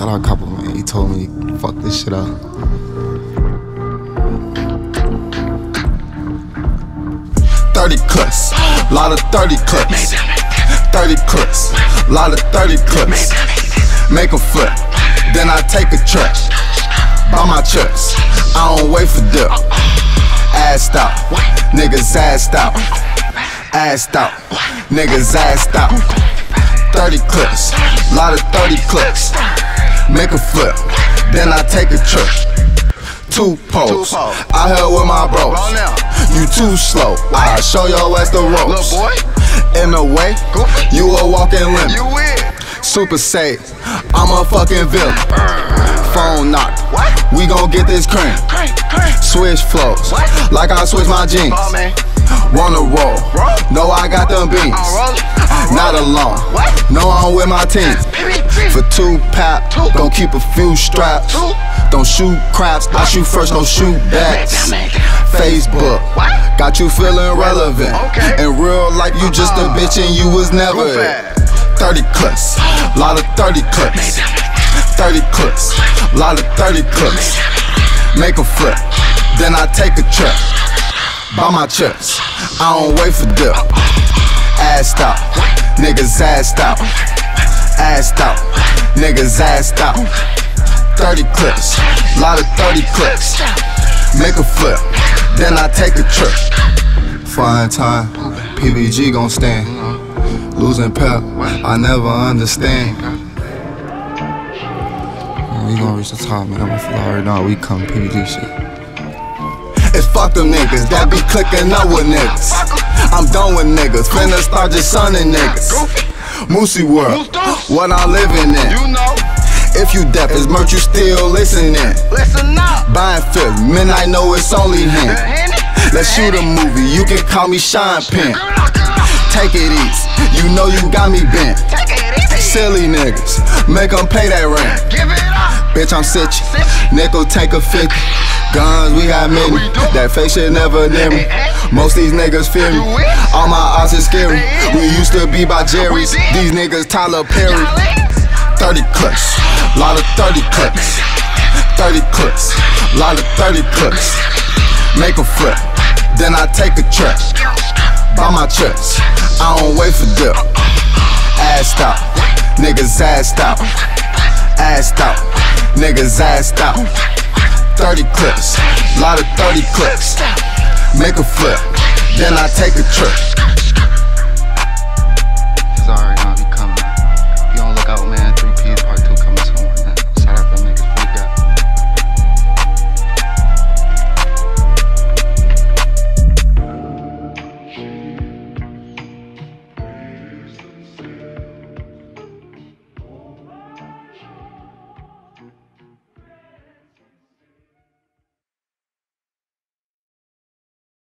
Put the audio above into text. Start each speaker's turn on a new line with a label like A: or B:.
A: Shout out Couple man. He told me fuck this shit up. Thirty clips, lot of thirty clips. Thirty clips, lot of thirty clips. Make a flip, then I take a trip. Buy my chips, I don't wait for dip. Assed out, niggas assed out. Assed out, niggas assed out. 30 clips, lot of 30 clips. Make a flip, then I take a trip. Two poles, I here with my bros. You too slow, I show your ass the ropes. In a way, you a walking limp. Super safe, I'm a fucking villain. Phone knock, we gon' get this cream. Switch flows, like I switch my jeans. Wanna roll, no I got them beans. Not alone, no I'm with my team. For two pap, gon' keep a few straps. Don't shoot craps, I shoot first, don't shoot backs. Facebook, got you feeling relevant. In real life, you just a bitch and you was never it. 30 clips, lot of 30 clips. 30 clips, lot of 30 clips. Make a flip, then I take a trip. Buy my chips, I don't wait for dip. Assed out, niggas assed out. Assed out, niggas assed out. 30 clips, lot of 30 clips. Make a flip, then I take a trip. Fine time, PBG gon' stand. Losing pep, I never understand. We gonna reach the top, man. I'm feel already know we come PBG shit. It's fuck them niggas that be clicking up with niggas. I'm done with niggas, finna start just sunning niggas. Moosey world, what I'm living in. You know. If you deaf, is merch you still listening?
B: Listen up.
A: Buying fifth, men I know it's only him. Let's shoot a movie, you can call me Sean Penn. Take it easy, you know you got me bent.
B: Take it easy.
A: Silly niggas, make them pay that rent. Bitch, I'm sitchin'. Nickel take a 50. Guns, we got many. That fake shit never near me. Most these niggas fear me. All my odds is scary. We used to be by Jerry's. These niggas Tyler Perry. 30 clips. Lot of 30 clips. 30 clips. Lot of 30 clips. Make a flip. Then I take a trip. Buy my chips. I don't wait for dip. Assed out. Niggas assed out. Assed out. Niggas assed out. 30 clips. Lot of 30 clips. Make a flip. Then I take a trip.